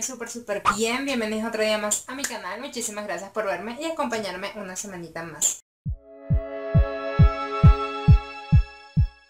súper súper bien, bienvenidos otro día más a mi canal, muchísimas gracias por verme y acompañarme una semanita más.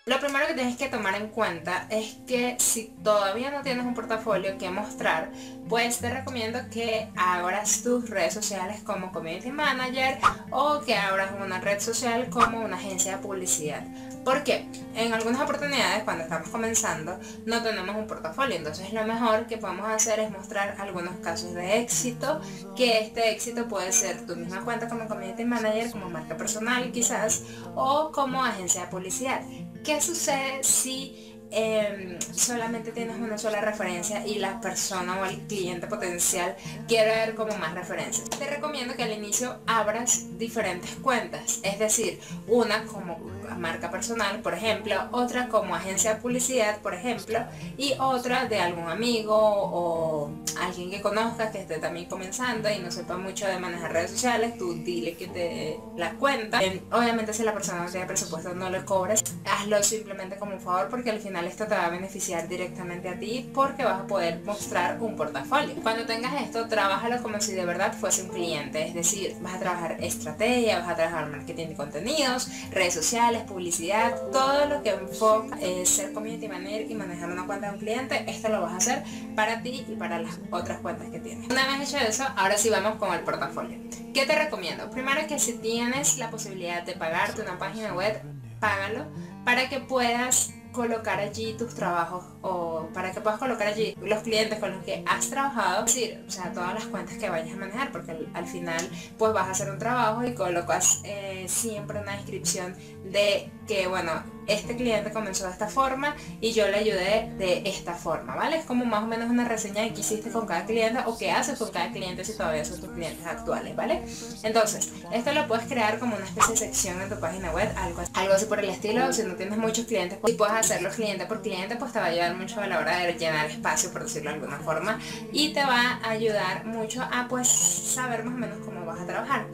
Lo primero que tienes que tomar en cuenta es que si todavía no tienes un portafolio que mostrar, pues te recomiendo que abras tus redes sociales como Community Manager o que abras una red social como una agencia de publicidad. Porque en algunas oportunidades cuando estamos comenzando no tenemos un portafolio, entonces lo mejor que podemos hacer es mostrar algunos casos de éxito, que este éxito puede ser tu misma cuenta como Community Manager, como marca personal quizás, o como agencia de publicidad. ¿Qué sucede si Em, solamente tienes una sola referencia y la persona o el cliente potencial quiere ver como más referencias. Te recomiendo que al inicio abras diferentes cuentas, es decir, una como marca personal, por ejemplo, otra como agencia de publicidad, por ejemplo, y otra de algún amigo o alguien que conozcas que esté también comenzando y no sepa mucho de manejar redes sociales, tú dile que te la cuenta. Obviamente si la persona no tiene presupuesto no le cobres, hazlo simplemente como un favor porque al final esto te va a beneficiar directamente a ti porque vas a poder mostrar un portafolio. Cuando tengas esto, trabájalo como si de verdad fuese un cliente, es decir, vas a trabajar estrategia, vas a trabajar marketing de contenidos, redes sociales, publicidad, todo lo que enfoca es ser community manager y manejar una cuenta de un cliente, esto lo vas a hacer para ti y para las otras cuentas que tienes. Una vez hecho eso, ahora sí vamos con el portafolio. ¿Qué te recomiendo? Primero que si tienes la posibilidad de pagarte una página web, págalo para que puedas colocar allí tus trabajos o para que puedas colocar allí los clientes con los que has trabajado, es decir, o sea, todas las cuentas que vayas a manejar, porque al, final pues vas a hacer un trabajo y colocas eh, siempre una descripción de que, bueno, este cliente comenzó de esta forma y yo le ayudé de esta forma, ¿vale? Es como más o menos una reseña de qué hiciste con cada cliente o qué haces con cada cliente si todavía son tus clientes actuales, ¿vale? Entonces, esto lo puedes crear como una especie de sección en tu página web, algo, así por el estilo, si no tienes muchos clientes, pues, si puedes hacerlo cliente por cliente, pues te va a ayudar mucho a la hora de llenar espacio, por decirlo de alguna forma, y te va a ayudar mucho a pues saber más o menos cómo trabajar.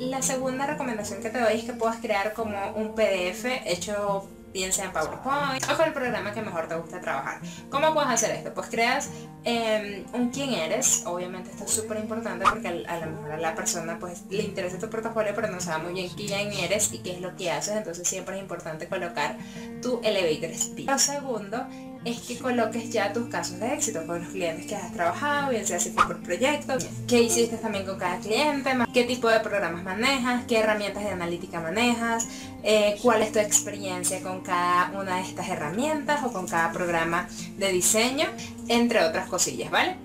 la segunda recomendación que te doy es que puedas crear como un PDF hecho bien sea en PowerPoint o con el programa que mejor te guste trabajar. ¿Cómo puedes hacer esto? Pues creas em, un quién eres, obviamente esto es súper importante porque a, lo mejor a la persona pues le interesa tu portafolio pero no sabe muy bien quién eres y qué es lo que haces, entonces siempre es importante colocar tu elevator speed. Lo segundo es que coloques ya tus casos de éxito con los clientes que has trabajado, bien sea si fue por proyecto, qué hiciste también con cada cliente, qué tipo de programas manejas, qué herramientas de analítica manejas, eh, cuál es tu experiencia con cada una de estas herramientas o con cada programa de diseño, entre otras cosillas, ¿vale?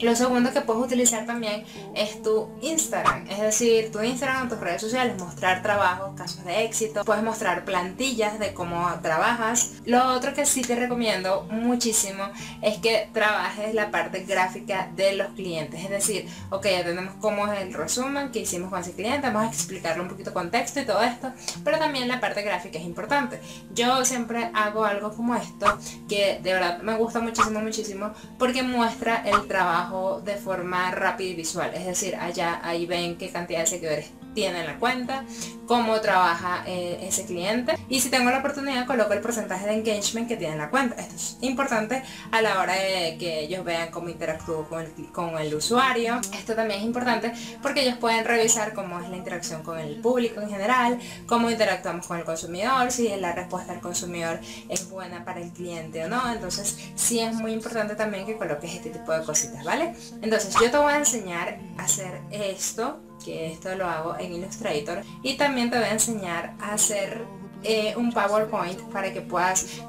Lo segundo que puedes utilizar también es tu Instagram, es decir, tu Instagram o tus redes sociales, mostrar trabajos, casos de éxito, puedes mostrar plantillas de cómo trabajas. Lo otro que sí te recomiendo muchísimo es que trabajes la parte gráfica de los clientes, es decir, ok, ya tenemos cómo es el resumen que hicimos con ese cliente, vamos a explicarle un poquito contexto y todo esto, pero también la parte gráfica es importante. Yo siempre hago algo como esto, que de verdad me gusta muchísimo, muchísimo, porque muestra el trabajo de forma rápida y visual. Es decir, allá ahí ven qué cantidad de seguidores tiene en la cuenta, cómo trabaja eh, ese cliente y si tengo la oportunidad coloco el porcentaje de engagement que tiene en la cuenta. Esto es importante a la hora de que ellos vean cómo interactúo con el, con el usuario. Esto también es importante porque ellos pueden revisar cómo es la interacción con el público en general, cómo interactuamos con el consumidor, si la respuesta del consumidor es buena para el cliente o no. Entonces sí es muy importante también que coloques este tipo de cositas, ¿vale? Entonces yo te voy a enseñar a hacer esto que esto lo hago en Illustrator y también te voy a enseñar a hacer eh, un PowerPoint para que puedas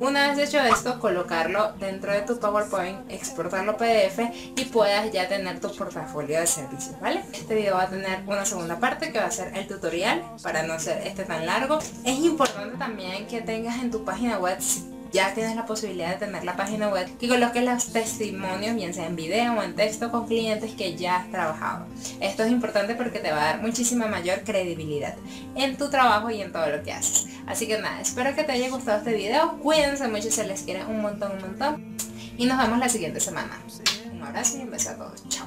una vez hecho esto, colocarlo dentro de tu PowerPoint, exportarlo PDF y puedas ya tener tu portafolio de servicios, ¿vale? Este video va a tener una segunda parte que va a ser el tutorial para no ser este tan largo. Es importante también que tengas en tu página web ya tienes la posibilidad de tener la página web que coloque los testimonios, bien sea en video o en texto, con clientes que ya has trabajado. Esto es importante porque te va a dar muchísima mayor credibilidad en tu trabajo y en todo lo que haces. Así que nada, espero que te haya gustado este video. Cuídense mucho, se les quiere un montón, un montón. Y nos vemos la siguiente semana. Un abrazo y un beso a todos. Chao.